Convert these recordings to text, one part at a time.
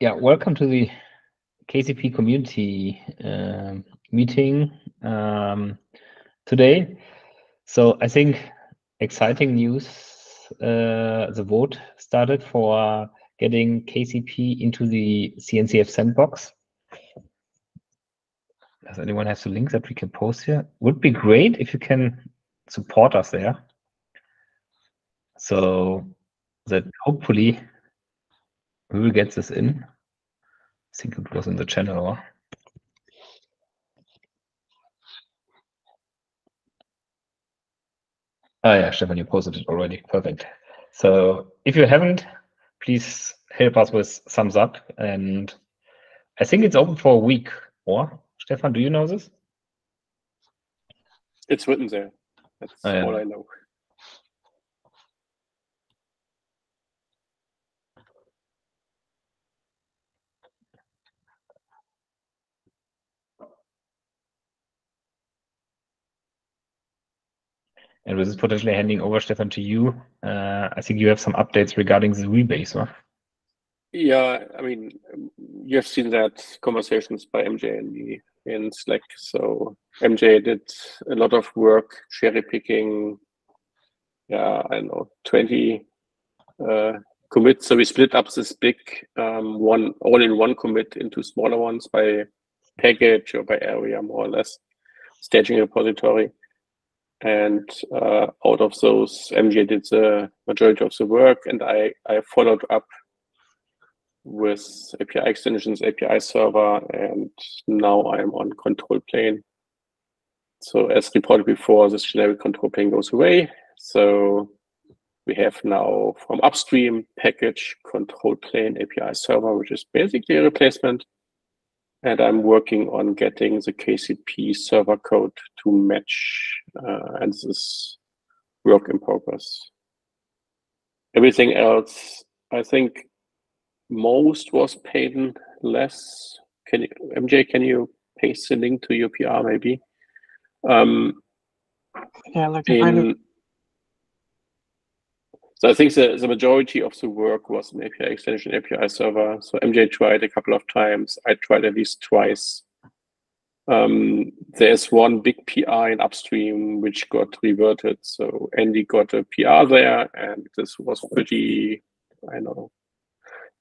Yeah, welcome to the KCP community uh, meeting um, today. So I think exciting news. Uh, the vote started for getting KCP into the CNCF sandbox. Does anyone have the link that we can post here? Would be great if you can support us there. So that hopefully we will get this in. I think it was in the channel. Or... Ah, yeah, Stefan, you posted it already. Perfect. So if you haven't, please help us with thumbs up. And I think it's open for a week. Or Stefan, do you know this? It's written there. That's oh, yeah. all I know. And with this potentially handing over, Stefan, to you, uh, I think you have some updates regarding the rebase, huh? Yeah, I mean, you have seen that conversations by MJ and me in Slack. So MJ did a lot of work cherry picking. Yeah, I know twenty uh, commits. So we split up this big um, one all in one commit into smaller ones by package or by area, more or less, staging repository. And uh, out of those, MJ did the majority of the work, and I, I followed up with API extensions, API server, and now I'm on control plane. So as reported before, this generic control plane goes away. So we have now from upstream package control plane API server, which is basically a replacement and I'm working on getting the KCP server code to match, uh, and this is work in progress. Everything else, I think most was paid less. Can you, MJ, can you paste the link to your PR maybe? Um, yeah, like in, so I think the, the majority of the work was an API extension, API server. So MJ tried a couple of times. I tried at least twice. Um, there's one big PR in upstream which got reverted. So Andy got a PR there, and this was pretty, I know,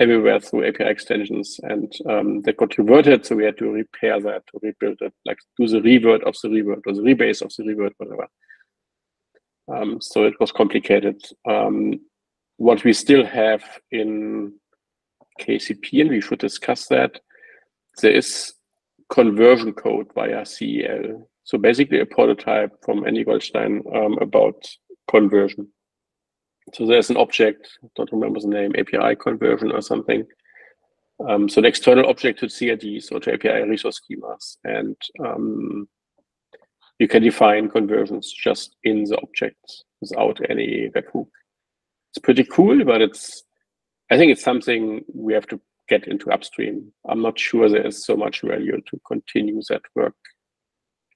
everywhere through API extensions, and um, that got reverted. So we had to repair that, to rebuild it, like do the revert of the revert or the rebase of the revert, whatever. Um, so it was complicated. Um, what we still have in KCP, and we should discuss that, there is conversion code via CEL. So basically a prototype from Andy Goldstein um, about conversion. So there's an object, don't remember the name, API conversion or something. Um, so an external object to CRD, or to API resource schemas. And um, you can define conversions just in the objects without any webhook. It's pretty cool, but it's I think it's something we have to get into upstream. I'm not sure there is so much value to continue that work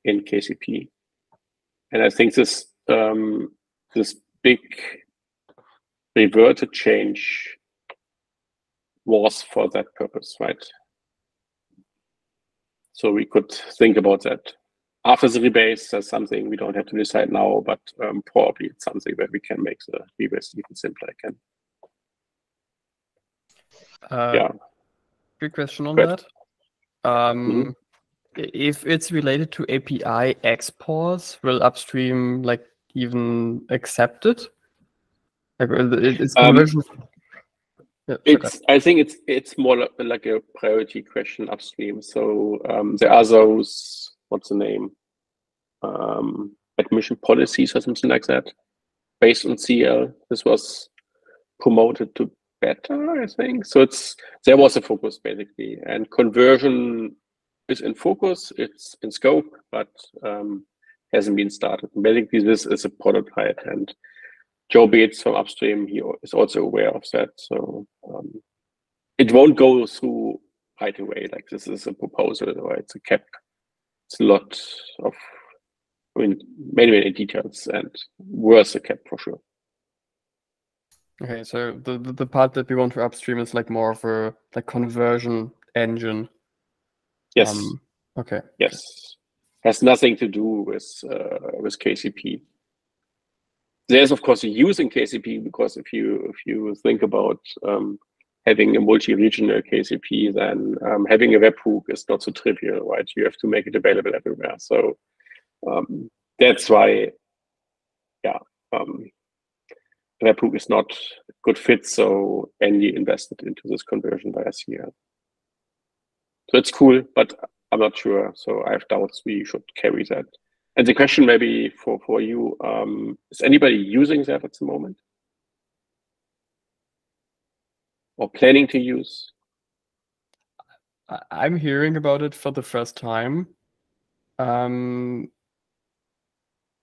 in KCP. And I think this um, this big reverted change was for that purpose, right? So we could think about that after the rebase, that's something we don't have to decide now, but um, probably it's something where we can make the rebase even simpler again. Uh, yeah. Quick question on that. Um, mm -hmm. If it's related to API exports, will upstream like even accept it? Like it's um, conversion. Um, yeah, it's. I think it's it's more like a priority question upstream. So um, there are those what's the name um, admission policies or something like that based on CEL. This was promoted to beta, I think. So it's there was a focus basically, and conversion is in focus. It's in scope, but um, hasn't been started. Basically, this is a prototype, and Joe Betz from upstream he is also aware of that. So um, it won't go through right away. Like this is a proposal or it's a KEP it's a lot of, I mean, many, many details and worth a KEP for sure. Okay, so the, the, part that we want to upstream is like more of a like conversion engine. Yes. Um, okay. Yes. Has nothing to do with uh, with KCP. There's of course a use in KCP because if you if you think about um, having a multi-regional KCP, then um, having a webhook is not so trivial, right? You have to make it available everywhere. So um, that's why, yeah, um, webhook is not a good fit. So Andy invested into this conversion via CEL. So it's cool, but I'm not sure. So I have doubts we should carry that. And the question maybe for, for you, um, is anybody using that at the moment? Or planning to use? I'm hearing about it for the first time. Um,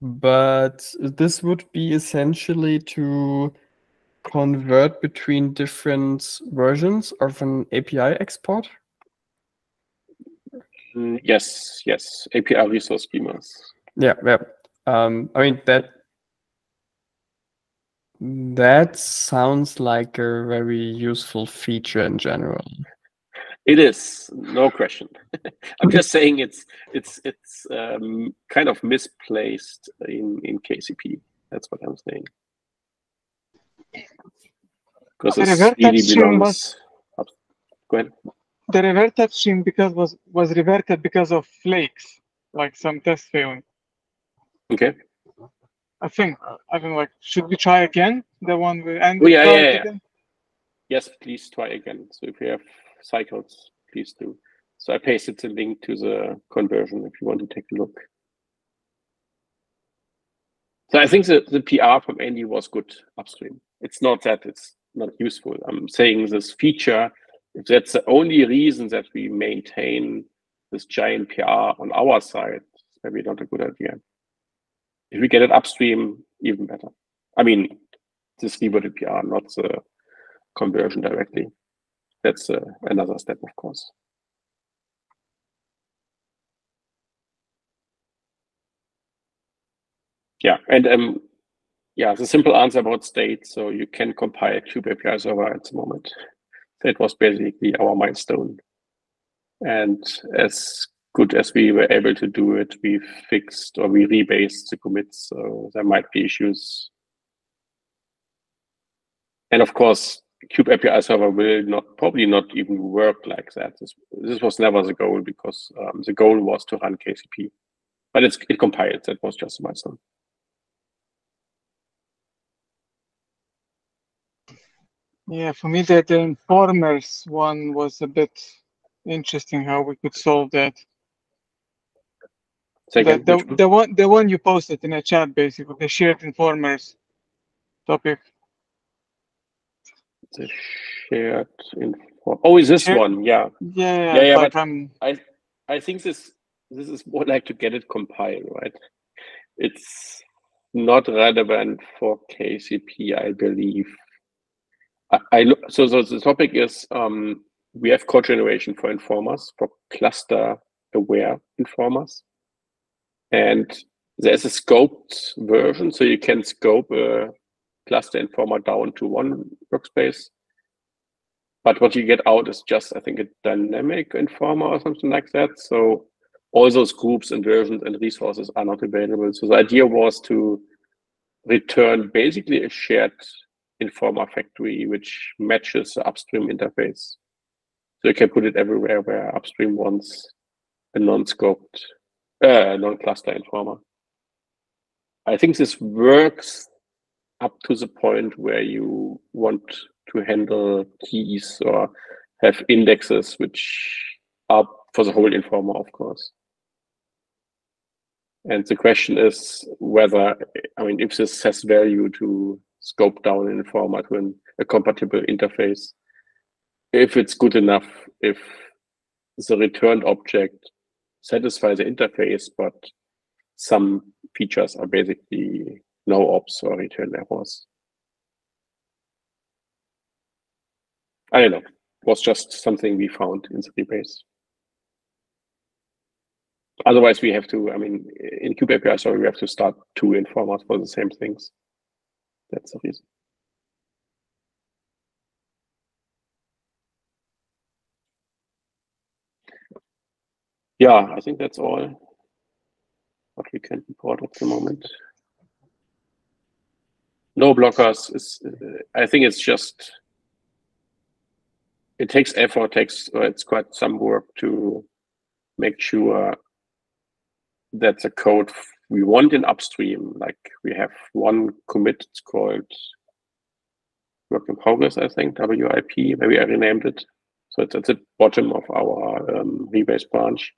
but this would be essentially to convert between different versions of an API export. Mm, yes, yes. API resource schemas. Yeah, yeah. Um, I mean that that sounds like a very useful feature in general. It is, no question. I'm just saying it's it's it's um, kind of misplaced in in KCP. That's what I'm saying. Because The it revert really upstream belongs. was- Up. Go ahead. The revert upstream because was was reverted because of flakes, like some test failing. Okay. I think. I think like should we try again? The one with and Oh, yeah, yeah, yeah. again? Yes, please try again. So if you have cycles, please do. So I pasted the link to the conversion if you want to take a look. So I think the, the PR from Andy was good upstream. It's not that it's not useful. I'm saying this feature, if that's the only reason that we maintain this giant PR on our side, it's maybe not a good idea. If we get it upstream, even better. I mean, this rebooted PR, not the conversion directly. That's uh, another step, of course. Yeah, and um, yeah, the simple answer about state. So you can compile Kube API server at the moment. That was basically our milestone. And as good as we were able to do it, we fixed or we rebased the commits. So there might be issues. And of course, Kube API server will not probably not even work like that. This, this was never the goal because um, the goal was to run KCP, but it's it compiled. That was just a milestone. Yeah, for me the, the informers one was a bit interesting how we could solve that. The, Second, the, the one the one you posted in a chat basically, the shared informers topic. the shared info. Oh, is this Share- one? Yeah, Yeah, Yeah, yeah, like but- I'm I think this this is more like to get it compiled, right? It's not relevant for KCP, I believe. I, I look, so, so the topic is um, we have code generation for informers for cluster aware informers, and there's a scoped version, so you can scope a cluster informer down to one workspace. But what you get out is just, I think, a dynamic informer or something like that. So all those groups and versions and resources are not available. So the idea was to return basically a shared informer factory which matches the upstream interface. So you can put it everywhere where upstream wants a non-scoped, uh, non-cluster informer. I think this works up to the point where you want to handle keys or have indexes which are for the whole informer, of course. And the question is whether, I mean, if this has value to scope down an informer to an, a compatible interface, if it's good enough, if the returned object satisfies the interface, but some features are basically no ops or return errors. I don't know. It was just something we found in the rebase. Otherwise, we have to, I mean, in Kube API, sorry, we have to start two informers for the same things. That's the reason. Yeah, I think that's all what we can report at the moment. No blockers is, I think it's just, it takes effort, takes, uh, it's quite some work to make sure that the code we want in upstream, like we have one commit it's called work in progress, I think, WIP, maybe I renamed it. So it's at the bottom of our um, rebase branch.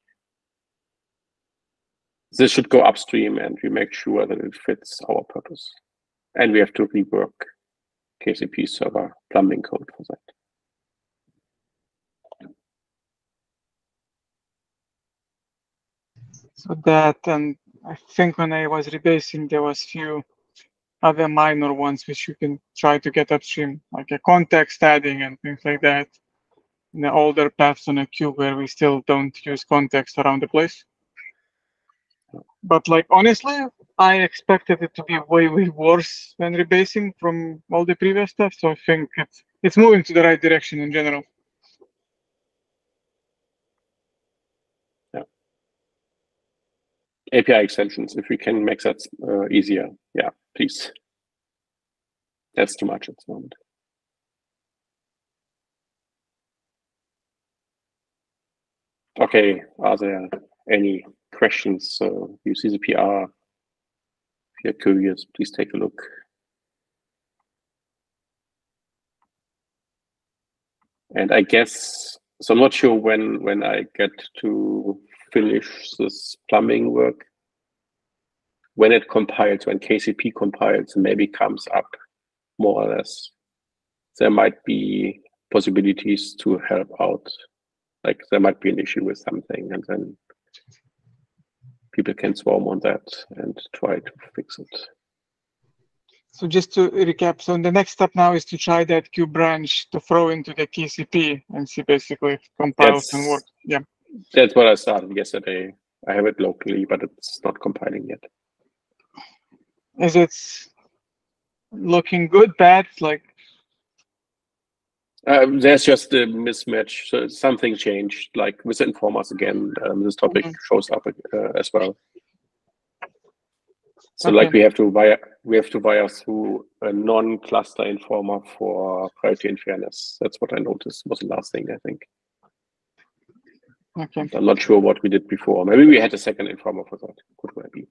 This should go upstream and we make sure that it fits our purpose. And we have to rework KCP server plumbing code for that. So that, and I think when I was rebasing, there was few other minor ones which you can try to get upstream, like a context adding and things like that. In the older paths on a queue where we still don't use context around the place. But like honestly, I expected it to be way way worse when rebasing from all the previous stuff. So I think it's it's moving to the right direction in general. Yeah. API extensions, if we can make that uh, easier, yeah, please. That's too much at the moment. Okay, are there any questions? So you see the PR. If you're curious, please take a look. And I guess, so I'm not sure when when I get to finish this plumbing work. When it compiles, when KCP compiles, maybe comes up more or less. There might be possibilities to help out. Like there might be an issue with something, and then people can swarm on that and try to fix it. So just to recap, so the next step now is to try that Q branch to throw into the KCP and see basically if compiles and work. Yeah. That's what I started yesterday. I have it locally, but it's not compiling yet. Is it looking good, bad? Like um, there's just a mismatch. So something changed, like with informers again. Um, this topic -hmm. shows up uh, as well. So okay. like we have to wire we have to wire through a non-cluster informer for priority and fairness. That's what I noticed was the last thing I think. Okay. I'm not sure what we did before. Maybe we had a second informer for that. Could well be.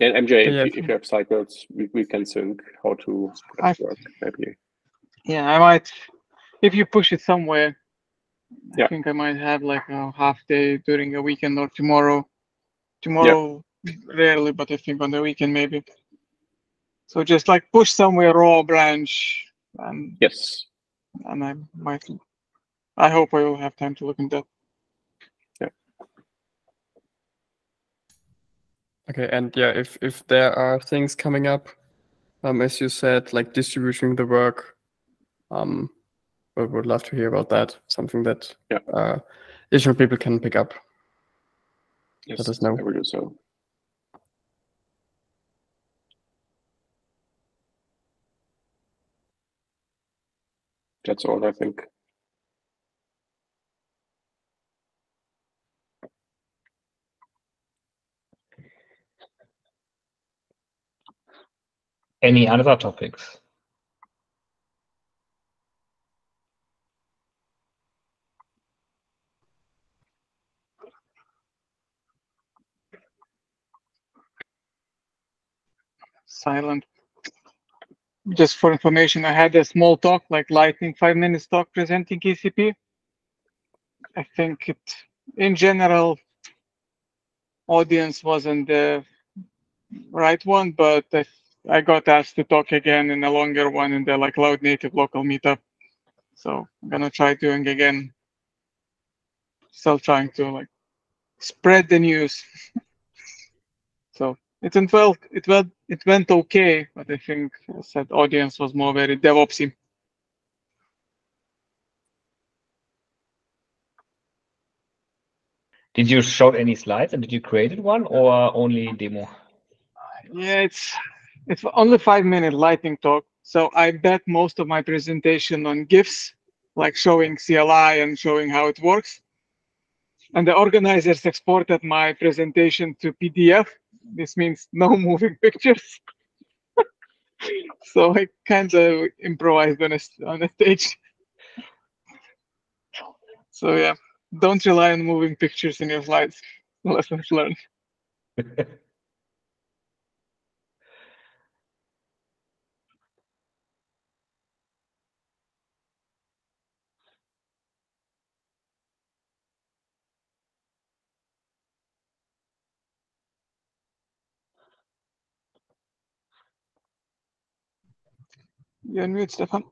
And MJ, yeah, if, if, you have cycles, we, we can sync how to I, work, maybe. Yeah, I might, if you push it somewhere, yeah. I think I might have like a half day during a weekend or tomorrow. Tomorrow, yeah. rarely, but I think on the weekend maybe. So just like push somewhere raw branch. And, yes. And I might, I hope I will have time to look into that. Okay, and yeah, if if there are things coming up, um, as you said, like distributing the work, um, we would love to hear about that. Something that yeah. uh, additional people can pick up. Yes, Let us know. I will do so. That's all I think. Any other topics? Silent just for information, I had a small talk, like lightning five minutes talk presenting KCP. I think it, in general, audience wasn't the right one, but I, I got asked to talk again in a longer one in the like cloud native local meetup. So I'm gonna try doing again. Still trying to like spread the news. so it went well. It went it went okay, but I think said audience was more very DevOpsy. Did you show any slides and did you create one or only demo? Yeah, it's it's only five minute lightning talk. So I bet most of my presentation on GIFs, like showing CLI and showing how it works. And the organizers exported my presentation to PDF. This means no moving pictures. so I kind of improvised on a, on a stage. So yeah, don't rely on moving pictures in your slides. Lessons learned. You're on mute, Stefan.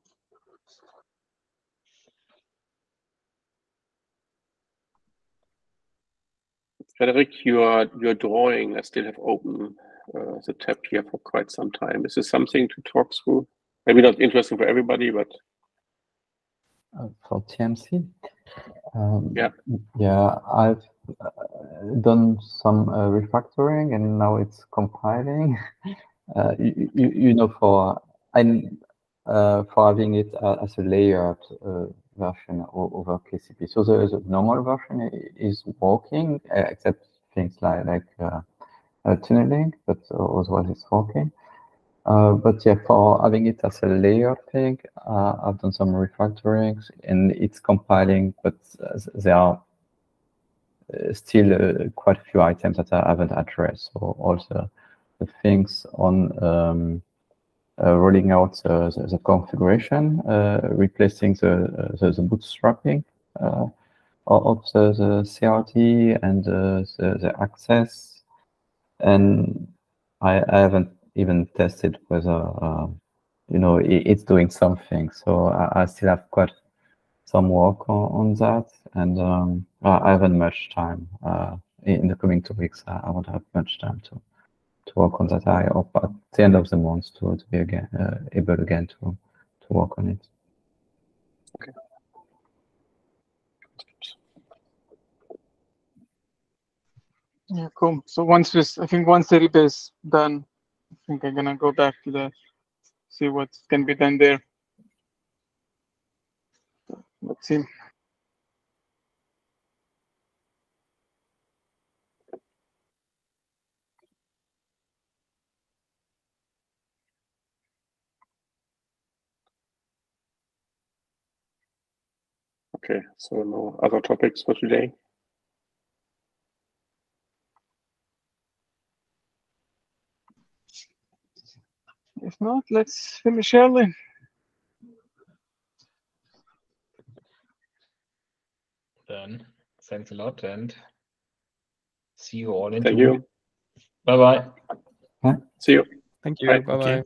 Frederick, you are you're drawing. I still have open uh, the tab here for quite some time. Is this something to talk through? Maybe not interesting for everybody, but uh, for TMC. Um, yeah, yeah, I've uh, done some uh, refactoring and now it's compiling. Uh, you, you, you, know, for I'm uh, for having it as a layered version over KCP. So the, the, normal version is working, except things like like uh, uh, tunneling, but otherwise it's working. Uh, but yeah, for having it as a layer thing, uh, I've done some refactorings and it's compiling, but uh, there are uh, still quite a few items that I haven't addressed. So also the things on um, uh, rolling out the, the configuration, uh, replacing the, the, the bootstrapping uh, of the, the CRD and the, the access. And I, I haven't even tested whether you know it, it's doing something. So I, still have quite some work on, that, and um, I haven't much time. Uh, in the coming two weeks, I won't have much time to to work on that. I hope at the end of the month to, to be again uh, able again to to work on it. Okay. Yeah, cool. So once this, I think once the repo is done, I think I'm gonna go back to the see what can be done there. Let's see. Okay, so no other topics for today. If not, let's finish early. Then thanks a lot and see you all in Thank you. Bye bye. See you. Thank you. Bye bye.